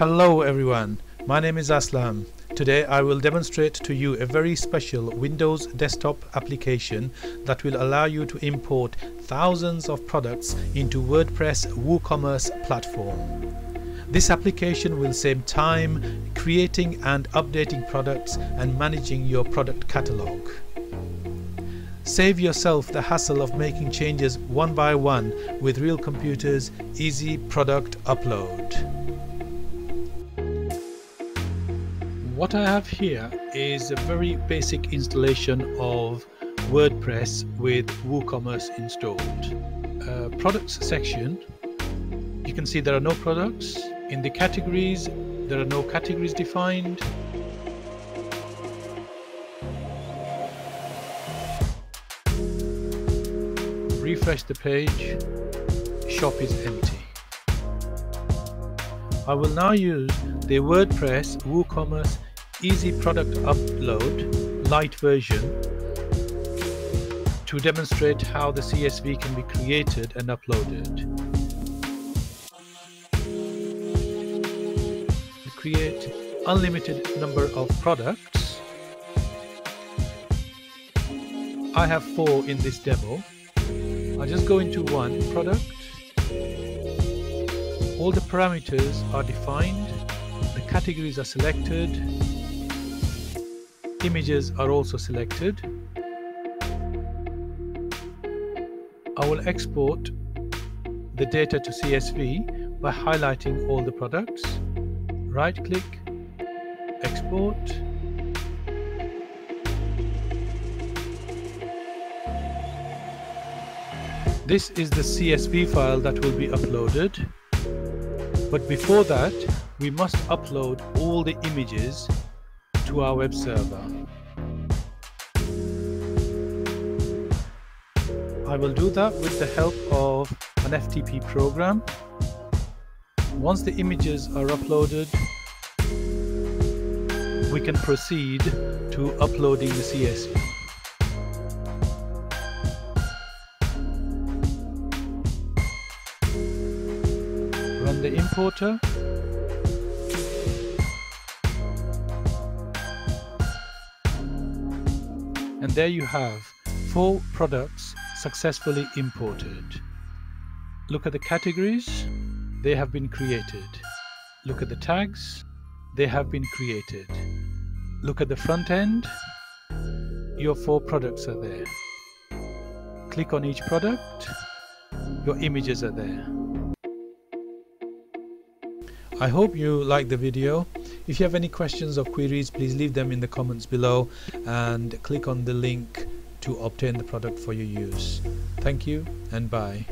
Hello everyone, my name is Aslam. Today I will demonstrate to you a very special Windows desktop application that will allow you to import thousands of products into WordPress WooCommerce platform. This application will save time creating and updating products and managing your product catalog. Save yourself the hassle of making changes one by one with Real Computers Easy Product Upload. What I have here is a very basic installation of WordPress with WooCommerce installed. Uh, products section, you can see there are no products. In the categories, there are no categories defined. refresh the page, shop is empty. I will now use the WordPress WooCommerce Easy Product Upload Lite version to demonstrate how the CSV can be created and uploaded. Create unlimited number of products. I have four in this demo I'll just go into one product. All the parameters are defined. The categories are selected. Images are also selected. I will export the data to CSV by highlighting all the products. Right click, export. This is the CSV file that will be uploaded. But before that, we must upload all the images to our web server. I will do that with the help of an FTP program. Once the images are uploaded, we can proceed to uploading the CSV. run the importer and there you have four products successfully imported. Look at the categories. They have been created. Look at the tags. They have been created. Look at the front end. Your four products are there. Click on each product. Your images are there. I hope you liked the video. If you have any questions or queries, please leave them in the comments below and click on the link to obtain the product for your use. Thank you and bye.